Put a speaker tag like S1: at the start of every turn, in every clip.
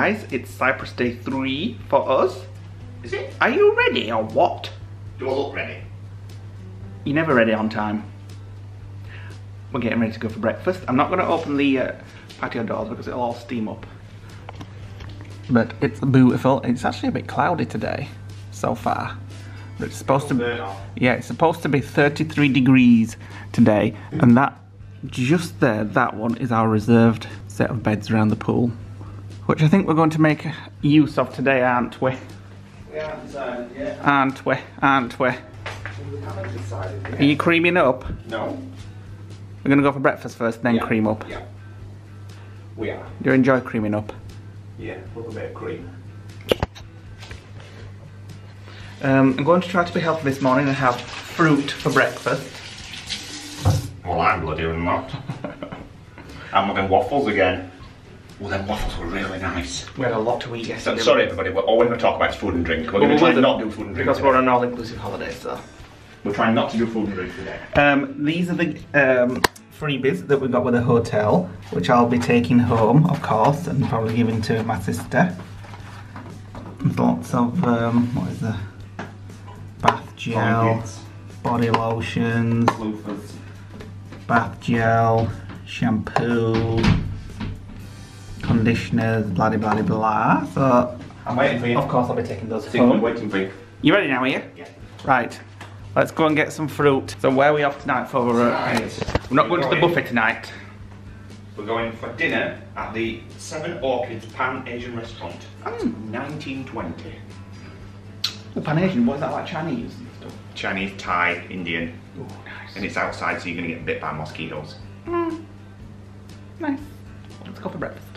S1: guys, it's Cyprus day three for us.
S2: Is it?
S1: Are you ready or what?
S2: Do I look ready?
S1: You're never ready on time. We're getting ready to go for breakfast. I'm not going to open the uh, patio doors because it'll all steam up. But it's beautiful. It's actually a bit cloudy today so far. But it's supposed to be, yeah, it's supposed to be 33 degrees today. And that, just there, that one is our reserved set of beds around the pool. Which I think we're going to make use of today, aren't we?
S2: We haven't decided yet.
S1: Aren't we? Aren't we?
S2: We haven't decided
S1: Are you creaming up?
S2: No.
S1: We're gonna go for breakfast first, then
S2: Yeah.
S1: cream up.
S2: Yeah. We are.
S1: Do you enjoy creaming up?
S2: Yeah, a little bit of cream.
S1: Um, I'm going to try to be healthy this morning and have fruit for breakfast.
S2: Well, I'm bloody not. I'm having waffles again. Well, them waffles were really nice.
S1: We had a lot to eat
S2: So,
S1: yesterday.
S2: sorry, everybody, but all we're going to talk about is food and drink. We're
S1: But
S2: going to try
S1: we'll
S2: and not do food and drink.
S1: Because
S2: today.
S1: we're on an all-inclusive holiday, so.
S2: We're trying not to do food and drink today.
S1: Um, these are the um, freebies that we got with the hotel, which I'll be taking home, of course, and probably giving to my sister. There's lots of, um, what is the bath gel, body lotions,
S2: Loafers.
S1: bath gel, shampoo, conditioners, blah blah blah blah. So,
S2: I'm waiting for you.
S1: of course, I'll be taking those
S2: we're
S1: home.
S2: waiting for you.
S1: You ready now, are you?
S2: Yeah.
S1: Right. Let's go and get some fruit. So, where are we off tonight for?
S2: Right.
S1: we're not going to the buffet tonight.
S2: We're going for dinner at the Seven Orchids Pan Asian Restaurant. That's hmm. 1920.
S1: The Pan Asian, what is that like Chinese stuff?
S2: Chinese, Thai, Indian,
S1: Oh, nice.
S2: and it's outside, so you're going to get bit by mosquitoes. Hmm.
S1: Nice. Let's go for breakfast.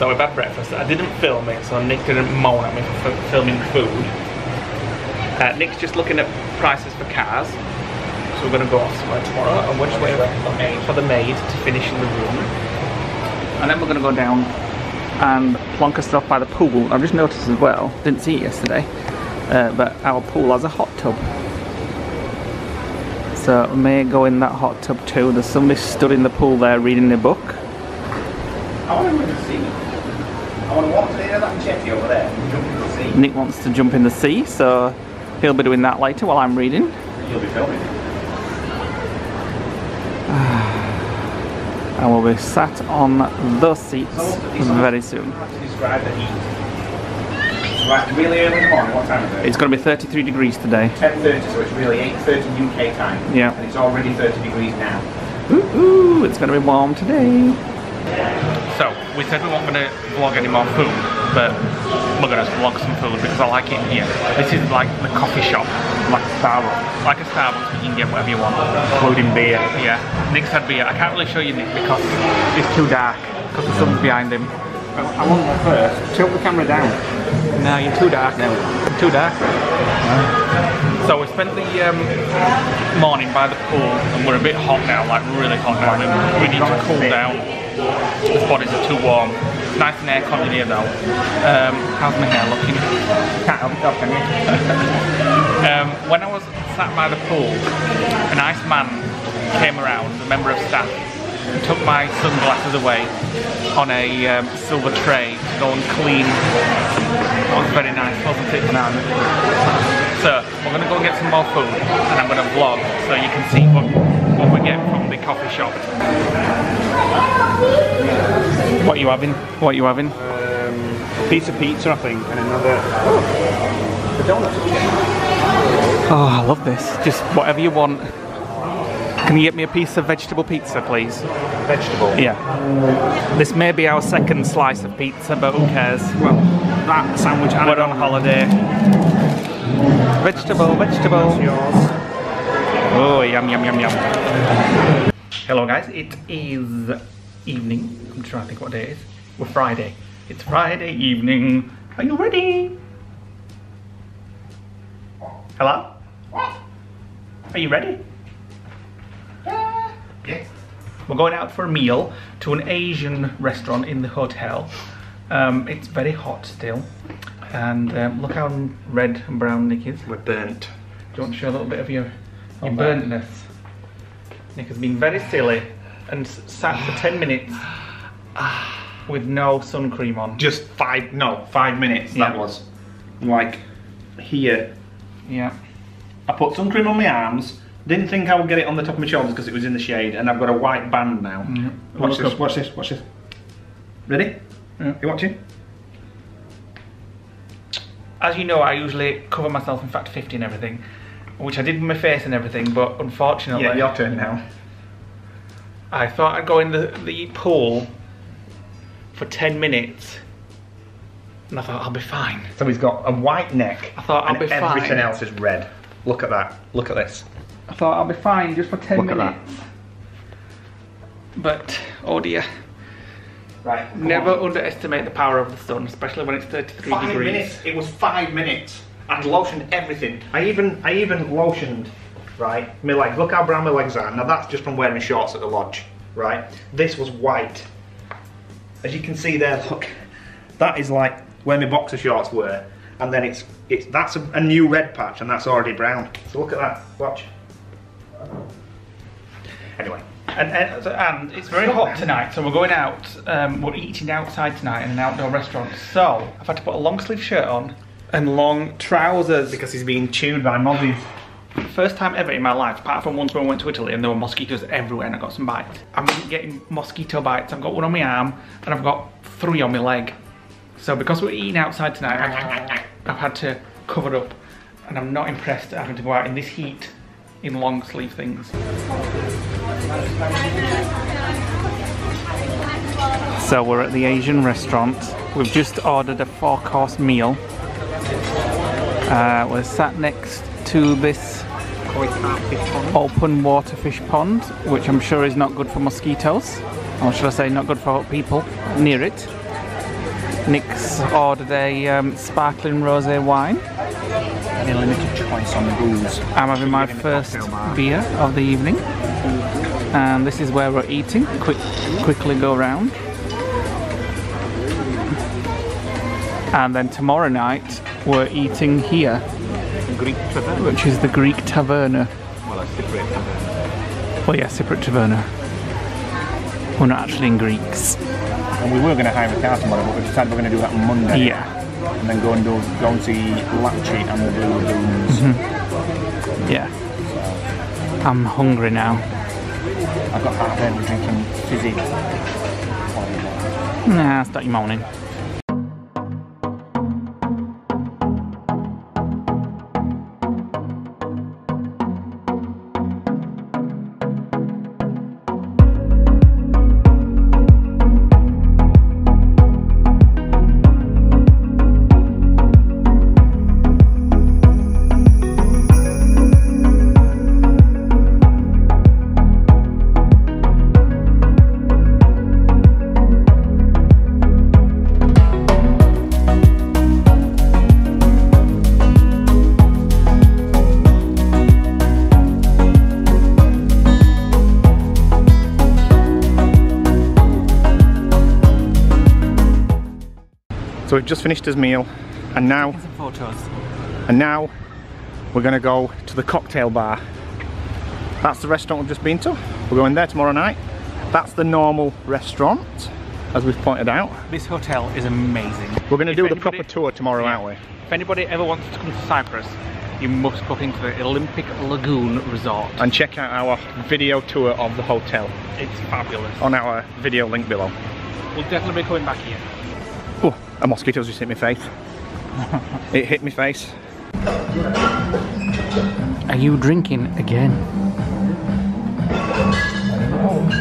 S1: So we've had breakfast. I didn't film it, so Nick didn't moan at me for f- filming food. Uh, Nick's just looking at prices for cars. So we're going to go off somewhere tomorrow and we're just waiting for the maid to finish in the room. And then we're going to go down and plonk us off by the pool. I've just noticed as well, didn't see it yesterday, uh, but our pool has a hot tub. So we may go in that hot tub too. There's somebody stood in the pool there reading a book.
S2: I want to go to the sea. I want to walk to the end of that jetty over there and jump into the sea.
S1: Nick wants to jump in the sea, so he'll be doing that later while I'm reading.
S2: You'll be filming.
S1: I will be sat on those seats
S2: So, it's not-
S1: very soon.
S2: How to describe the heat? Right, really early in the morning. What time is it?
S1: It's going to be 33 degrees today.
S2: 10.30, so it's really 8.30 UK time.
S1: Yeah.
S2: And it's already 30 degrees now.
S1: Ooh, ooh, it's going to be warm today. So, we said we weren't going to vlog any more food, but we're going to vlog some food because I like it here. This is like the coffee shop, like a Starbucks. Like a Starbucks, but you can get whatever you want, including beer. Yeah, Nick's had beer. I can't really show you Nick because it's too dark, because the sun's behind him.
S2: I want that first. Tilt the camera down.
S1: No, you're too dark now. Too dark. So we spent the um, morning by the pool and we're a bit hot now, like really hot now. We need to cool down. The bodies are too warm. Nice and aircon in here though. Um, how's my hair looking?
S2: Can't help can?
S1: Um, when I was sat by the pool, a nice man came around, a member of staff, and took my sunglasses away on a um, silver tray to go and clean. That was very nice, wasn't it? So we're going to go and get some more food, and I'm going to vlog so you can see what, what we get from the coffee shop. What are you having? What are you having?
S2: Um, piece of pizza, I think, and another. Oh, the donuts.
S1: Oh, I love this. Just whatever you want. Can you get me a piece of vegetable pizza, please?
S2: Vegetable.
S1: Yeah. This may be our second slice of pizza, but who cares?
S2: Well, that sandwich and
S1: We're on holiday. Vegetable, vegetable. Oh, yum, yum, yum, yum. Hello, guys. It is evening. I'm trying to think what day it is. We're Friday. It's Friday evening. Are you ready? Hello? Are you ready? Yeah.
S2: Yes.
S1: We're going out for a meal to an Asian restaurant in the hotel. Um, it's very hot still. And um, look how red and brown Nick is.
S2: We're burnt.
S1: Do you want to show a little bit of your, Oh,
S2: your burnt
S1: this. Nick has been very silly and sat for 10 minutes with no sun cream on.
S2: Just five, no, five minutes
S1: Yeah.
S2: that was. Like, here.
S1: Yeah.
S2: I put sun cream on my arms. Didn't think I would get it on the top of my shoulders because it was in the shade, and I've got a white band now.
S1: Yeah.
S2: Watch this,
S1: up.
S2: watch this, watch this. Ready?
S1: Yeah.
S2: You watching?
S1: As you know, I usually cover myself in Fact 50 and everything, which I did with my face and everything, but unfortunately,
S2: Yeah, your turn now.
S1: I thought I'd go in the, the pool for 10 minutes, and I thought I'll be fine.
S2: So he's got a white neck.
S1: I thought I'll
S2: and
S1: be
S2: everything
S1: fine.
S2: else is red. Look at that. Look at this.
S1: I thought I'll be fine just for 10
S2: Look at
S1: minutes. But, oh dear.
S2: Right.
S1: Never
S2: on.
S1: underestimate the power of the sun, especially when it's 33
S2: Five
S1: degrees.
S2: minutes. It was five minutes. I'd lotioned everything. I even I even lotioned, right, my legs. Look how brown my legs are. Now that's just from wearing shorts at the lodge, right? This was white. As you can see there, look. That is like where my boxer shorts were. And then it's it's that's a, a new red patch and that's already brown. So look at that. Watch. Anyway.
S1: And, and, and it's very hot tonight, so we're going out. Um, we're eating outside tonight in an outdoor restaurant. So I've had to put a long sleeve shirt on and long trousers.
S2: Because he's being chewed by mozzies.
S1: First time ever in my life, apart from once when I went to Italy and there were mosquitoes everywhere and I got some bites. I'm getting mosquito bites. I've got one on my arm and I've got three on my leg. So because we're eating outside tonight, I've, I've had to cover up and I'm not impressed at having to go out in this heat in long sleeve things. So we're at the Asian restaurant. We've just ordered a four course meal. Uh, we're sat next to this open water fish pond, which I'm sure is not good for mosquitoes, or should I say, not good for people near it. Nick's ordered a um, sparkling rosé wine.
S2: Limited choice on booze.
S1: I'm having my
S2: the
S1: first beer of the evening, and this is where we're eating. Quick, quickly go round. And then tomorrow night we're eating here, which is the Greek Taverna.
S2: Well, a Cypriot tavern.
S1: Well, yeah, Cypriot Taverna. We're not actually in Greeks.
S2: And we were going to hire a car tomorrow, but we decided we're going to do that on Monday.
S1: Yeah,
S2: And then go and do, go and see Latchi and the Blue Lagoons. Mm-hmm.
S1: yeah. I'm hungry now.
S2: I've got heartburn from drinking fizzy.
S1: Nah, start your moaning.
S2: So we've just finished his meal, and now and now we're going to go to the cocktail bar. That's the restaurant we've just been to. We're going there tomorrow night. That's the normal restaurant, as we've pointed out.
S1: This hotel is amazing.
S2: We're going to
S1: If
S2: do the proper tour tomorrow,
S1: Yeah.
S2: aren't we?
S1: If anybody ever wants to come to Cyprus, you must book into the Olympic Lagoon Resort.
S2: And check out our video tour of the hotel
S1: It's fabulous.
S2: on our video link below.
S1: We'll definitely be coming back here.
S2: A mosquito's just hit my face. it hit my face.
S1: Are you drinking again?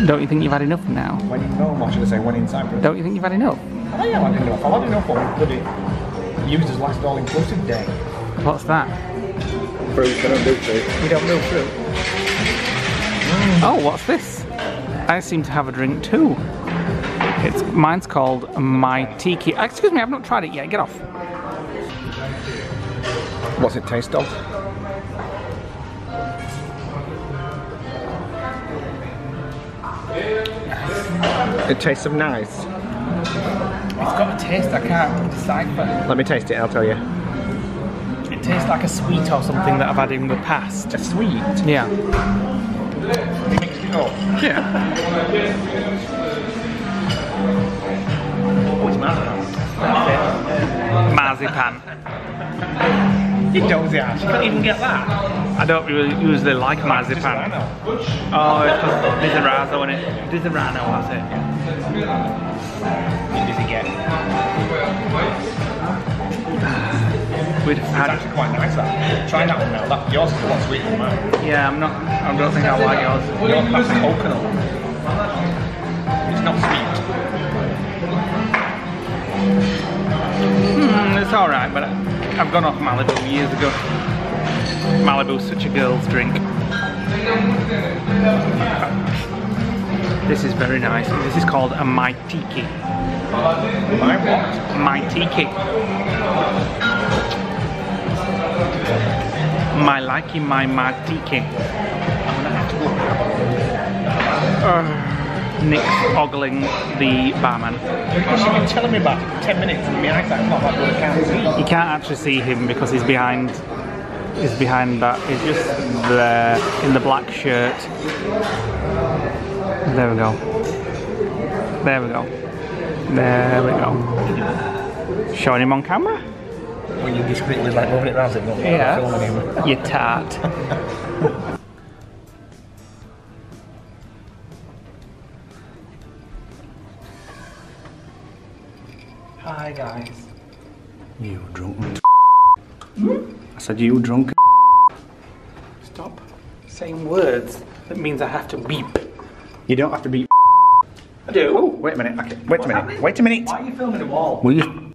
S1: Don't you think you've had enough now?
S2: When in Rome, or should I say when in Cyprus?
S1: Don't you think you've had enough?
S2: I am had enough. I've had enough on bloody used as last all-inclusive day.
S1: What's that?
S2: Fruit, I don't do fruit. We don't do fruit.
S1: Oh, what's this? I seem to have a drink too. It's mine's called my tiki. Uh, excuse me, I've not tried it yet. Get off.
S2: What's it taste of? It tastes of nice.
S1: It's got a taste I can't decipher.
S2: Let me taste it, I'll tell you.
S1: It tastes like a sweet or something that I've had in the past.
S2: A sweet.
S1: Yeah.
S2: Mixed it up.
S1: Yeah.
S2: Oh, it's marzipan.
S1: Marzipan.
S2: You dozy ass. You can't even get that.
S1: I don't really usually like marzipan. Oh, it's because Disaronno in it. Disaronno, that's it.
S2: What does he get?
S1: We'd
S2: It's
S1: had,
S2: actually quite nice that. Try that one now. That, yours is a lot sweeter than mine.
S1: yeah, I'm not, I don't think I like yours.
S2: Yours has coconut. It's not sweet.
S1: It's alright, but I've gone off Malibu years ago. Malibu's such a girl's drink. This is very nice. This is called a Maitiki.
S2: My what?
S1: Maitiki. My likey, my Maitiki. Uh, Nick's ogling the barman.
S2: Because you've been telling me about it for 10 minutes and my eyesight's not that good, I can't see.
S1: You can't actually see him because he's behind. He's behind that. He's just there in the black shirt. There we go. There we go. There we go. Showing him on camera.
S2: When you discreetly like moving it around don't
S1: Yeah.
S2: filming him.
S1: You tart. guys.
S2: You drunk. Hmm? I said you drunk.
S1: Stop saying words. That means I have to beep.
S2: You don't have to be.
S1: I do.
S2: Oh, wait a minute. Okay. Wait a minute. Wait a minute.
S1: Why are you filming the wall?
S2: Will you?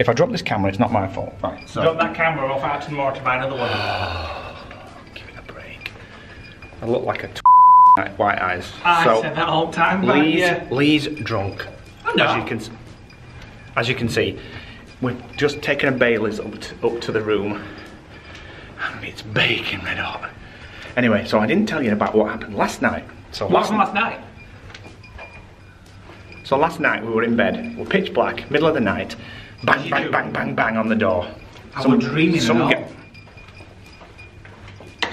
S2: If I drop this camera, it's not my fault. Right. So.
S1: Drop that camera off out more to buy another one.
S2: Give it a break. I look like a t- white eyes.
S1: I
S2: so
S1: said that all the time.
S2: Lee's,
S1: yeah.
S2: Lee's drunk.
S1: Oh, I'm not.
S2: As you can, as you can see, we've just taken a Bailey's up to, up to the room, and it's baking red hot. Anyway, so I didn't tell you about what happened last night. So
S1: What happened last night?
S2: So last night we were in bed, we're pitch black, middle of the night, bang,
S1: you
S2: bang, bang, bang, bang on the door.
S1: I was dreaming
S2: some, guy,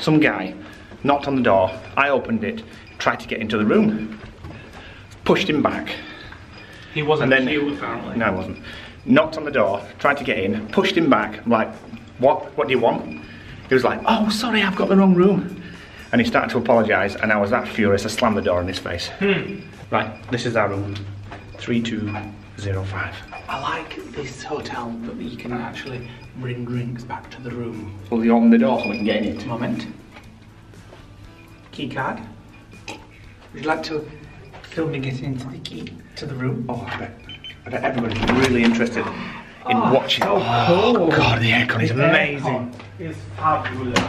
S2: some guy knocked on the door, I opened it, tried to get into the room, pushed him back,
S1: He wasn't
S2: And then-
S1: cute, apparently.
S2: no I wasn't, knocked on the door, tried to get in, pushed him back, I'm like, what, what do you want? He was like, oh sorry, I've got the wrong room. And he started to apologise, and I was that furious, I slammed the door in his face.
S1: Hmm.
S2: Right, this is our room, 3205.
S1: I like this hotel that you can actually bring drinks back to the room.
S2: Will you open the door so we can get in it?
S1: Moment. Key card. Would you like to film me getting into the key to the room?
S2: Oh, I bet, I bet everybody's really interested in
S1: Oh,
S2: watching.
S1: so
S2: oh,
S1: cool.
S2: God, the aircon is amazing.
S1: is fabulous.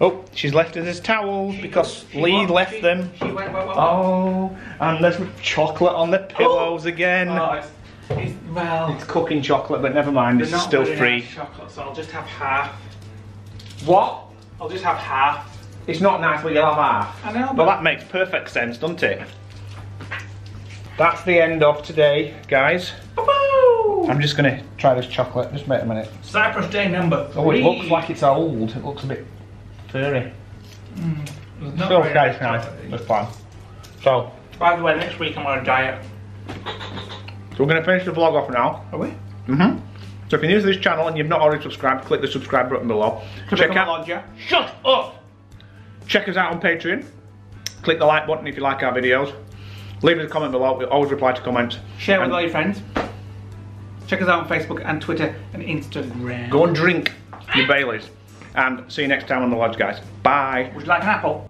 S2: Oh, she's left us his towels because
S1: She
S2: Lee
S1: went-
S2: left
S1: she-
S2: them.
S1: She went, well,
S2: Oh, and there's chocolate on the pillows oh! again.
S1: Oh, it's, it's, well,
S2: It's cooking chocolate, but never mind, this is still free.
S1: chocolate, so I'll just have half.
S2: What?
S1: I'll just have half.
S2: It's not nice, but you'll have half.
S1: I know,
S2: Well,
S1: but
S2: that makes perfect sense, doesn't it? That's the end of today, guys. I'm just gonna try this chocolate. Just wait a minute.
S1: Cyprus day number three.
S2: Oh, it looks like it's old. It looks a bit furry.
S1: There's not
S2: Still
S1: very
S2: nice. That's fine. So,
S1: By the way, next week I'm on a diet.
S2: so we're gonna finish the vlog off now.
S1: Are we?
S2: Mm-hmm. So if you're new to this channel and you've not already subscribed, click the subscribe button below. Check out,
S1: lodger.
S2: Shut up! Check us out on Patreon. Click the like button if you like our videos. Leave us a comment below. We always reply to comments.
S1: Share with all your friends. Check us out on Facebook and Twitter and Instagram.
S2: Go and drink your Baileys. And see you next time on the lodge, guys. Bye.
S1: Would you like an apple?